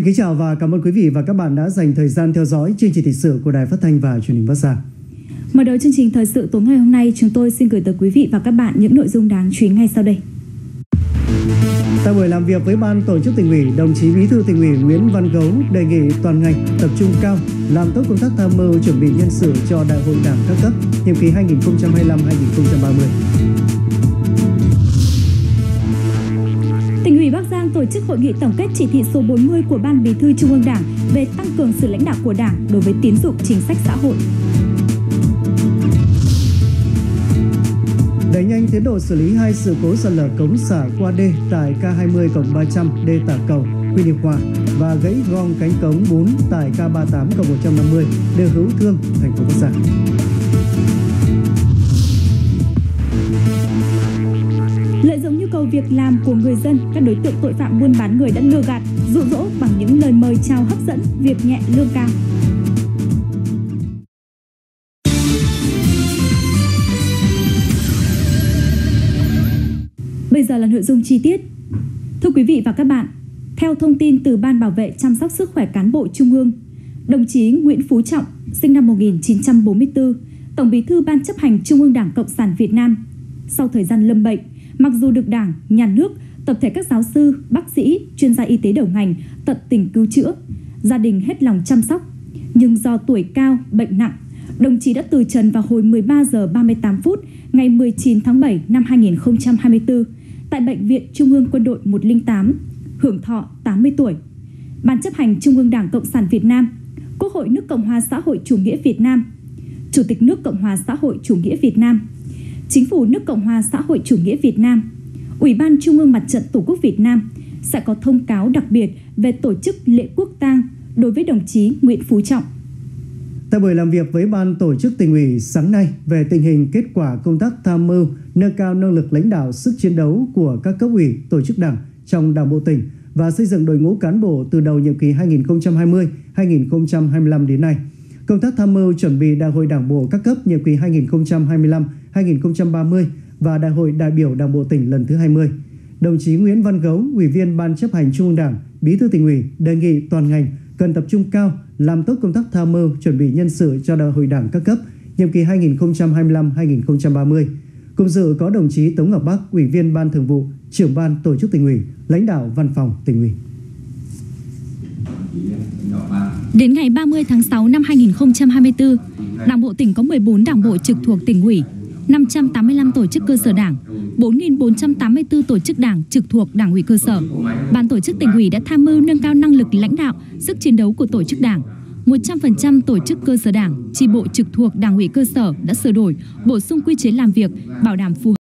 Xin kính chào và cảm ơn quý vị và các bạn đã dành thời gian theo dõi chương trình thời sự của Đài Phát thanh và Truyền hình Bắc Giang. Mở đầu chương trình thời sự tối ngày hôm nay, chúng tôi xin gửi tới quý vị và các bạn những nội dung đáng chú ý ngay sau đây. Tại buổi làm việc với ban tổ chức tỉnh ủy, đồng chí Bí thư tỉnh ủy Nguyễn Văn Gấu đề nghị toàn ngành tập trung cao làm tốt công tác tham mưu chuẩn bị nhân sự cho Đại hội Đảng các cấp nhiệm kỳ 2025-2030. Tỉnh Giang tổ chức hội nghị tổng kết chỉ thị số 40 của Ban Bí thư Trung ương Đảng về tăng cường sự lãnh đạo của Đảng đối với tín dụng chính sách xã hội. Đẩy nhanh tiến độ xử lý hai sự cố sạt lở cống xả qua đê tại K20 cộng 300 đê tả cầu Quy Điệp Hòa và gãy gong cánh cống 4 tại K38 cộng 150 đê Hữu Thương, thành phố Bắc Giang. Việc làm của người dân, các đối tượng tội phạm buôn bán người đã lừa gạt, dụ dỗ bằng những lời mời chào hấp dẫn, việc nhẹ lương cao. Bây giờ là nội dung chi tiết. Thưa quý vị và các bạn, theo thông tin từ Ban Bảo vệ chăm sóc sức khỏe cán bộ Trung ương, đồng chí Nguyễn Phú Trọng, sinh năm 1944, Tổng Bí thư Ban chấp hành Trung ương Đảng Cộng sản Việt Nam, sau thời gian lâm bệnh, mặc dù được Đảng, Nhà nước, tập thể các giáo sư, bác sĩ, chuyên gia y tế đầu ngành tận tình cứu chữa, gia đình hết lòng chăm sóc, nhưng do tuổi cao, bệnh nặng, đồng chí đã từ trần vào hồi 13 giờ 38 phút ngày 19 tháng 7 năm 2024 tại Bệnh viện Trung ương Quân đội 108, hưởng thọ 80 tuổi. Ban chấp hành Trung ương Đảng Cộng sản Việt Nam, Quốc hội nước Cộng hòa xã hội chủ nghĩa Việt Nam, Chủ tịch nước Cộng hòa xã hội chủ nghĩa Việt Nam, Chính phủ nước Cộng hòa xã hội chủ nghĩa Việt Nam, Ủy ban Trung ương Mặt trận Tổ quốc Việt Nam sẽ có thông cáo đặc biệt về tổ chức lễ quốc tang đối với đồng chí Nguyễn Phú Trọng. Tại buổi làm việc với ban tổ chức tỉnh ủy sáng nay về tình hình kết quả công tác tham mưu, nâng cao năng lực lãnh đạo sức chiến đấu của các cấp ủy, tổ chức đảng trong đảng bộ tỉnh và xây dựng đội ngũ cán bộ từ đầu nhiệm kỳ 2020-2025 đến nay. Công tác tham mưu chuẩn bị đại hội đảng bộ các cấp nhiệm kỳ 2025-2030 và đại hội đại biểu đảng bộ tỉnh lần thứ 20. Đồng chí Nguyễn Văn Gấu, Ủy viên Ban chấp hành Trung ương Đảng, Bí thư tỉnh ủy đề nghị toàn ngành cần tập trung cao làm tốt công tác tham mưu chuẩn bị nhân sự cho đại hội đảng các cấp nhiệm kỳ 2025-2030. Cùng dự có đồng chí Tống Ngọc Bắc, Ủy viên Ban Thường vụ, trưởng ban tổ chức tỉnh ủy, lãnh đạo văn phòng tỉnh ủy. Đến ngày 30 tháng 6 năm 2024, Đảng bộ tỉnh có 14 đảng bộ trực thuộc tỉnh ủy, 585 tổ chức cơ sở đảng, 4.484 tổ chức đảng trực thuộc đảng ủy cơ sở. Ban tổ chức tỉnh ủy đã tham mưu nâng cao năng lực lãnh đạo, sức chiến đấu của tổ chức đảng. 100% tổ chức cơ sở đảng, tri bộ trực thuộc đảng ủy cơ sở đã sửa đổi, bổ sung quy chế làm việc, bảo đảm phù hợp